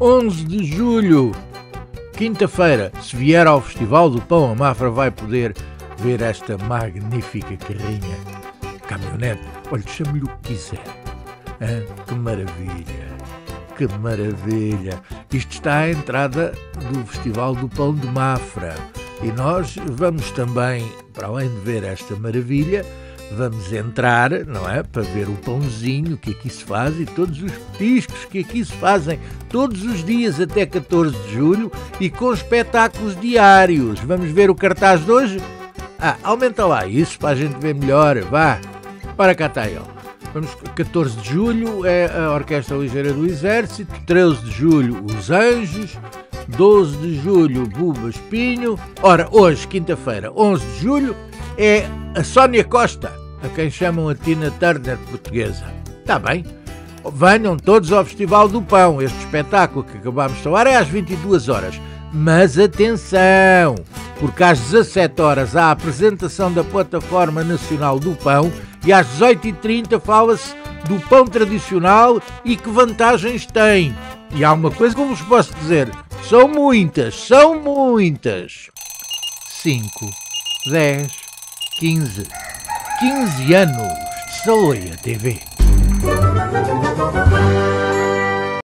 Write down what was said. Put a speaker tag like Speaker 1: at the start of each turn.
Speaker 1: 11 de julho, quinta-feira. Se vier ao Festival do Pão, a Mafra vai poder ver esta magnífica carrinha, caminhonete. Olha, chame-lhe o que quiser. Hã? Que maravilha! Que maravilha! Isto está à entrada do Festival do Pão de Mafra. E nós vamos também, para além de ver esta maravilha, vamos entrar, não é? Para ver o pãozinho que aqui se faz e todos os petiscos que aqui se fazem todos os dias até 14 de julho e com espetáculos diários. Vamos ver o cartaz de hoje? Ah, aumenta lá isso para a gente ver melhor. Vá, para cá está ele. Vamos, 14 de julho é a Orquestra Ligeira do Exército, 13 de julho os Anjos, 12 de julho Buba Espinho. Ora, hoje, quinta-feira, 11 de julho, é a Sónia Costa, a quem chamam a Tina Turner portuguesa. Está bem? Venham todos ao Festival do Pão. Este espetáculo que acabámos de falar é às 22 horas. Mas atenção, porque às 17 horas há a apresentação da Plataforma Nacional do Pão e às 18h30 fala-se do pão tradicional e que vantagens tem. E há uma coisa que eu vos posso dizer: são muitas, são muitas. 5, 10, 15, 15 anos de Saloia TV.